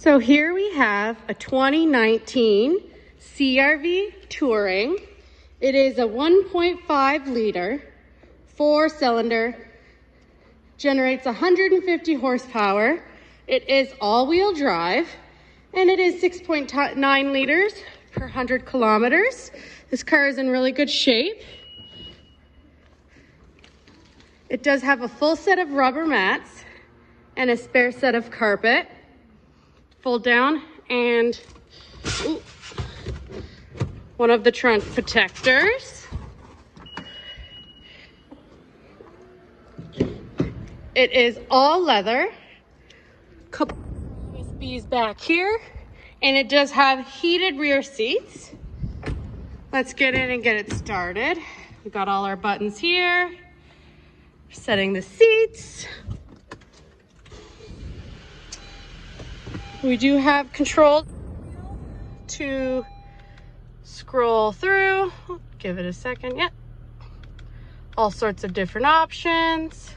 So here we have a 2019 CRV Touring. It is a 1.5 liter, four cylinder, generates 150 horsepower. It is all wheel drive and it is 6.9 liters per 100 kilometers. This car is in really good shape. It does have a full set of rubber mats and a spare set of carpet. Fold down and ooh, one of the trunk protectors. It is all leather. Couple USBs back here. And it does have heated rear seats. Let's get in and get it started. We've got all our buttons here. Setting the seats. We do have control to scroll through. Give it a second. Yep. All sorts of different options.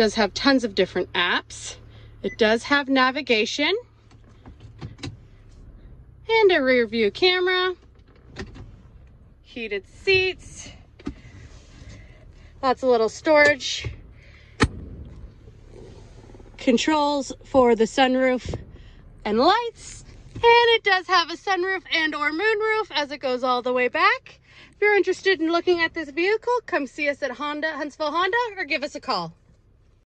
does have tons of different apps. It does have navigation and a rear view camera, heated seats, lots of little storage, controls for the sunroof and lights, and it does have a sunroof and or moonroof as it goes all the way back. If you're interested in looking at this vehicle, come see us at Honda, Huntsville Honda, or give us a call.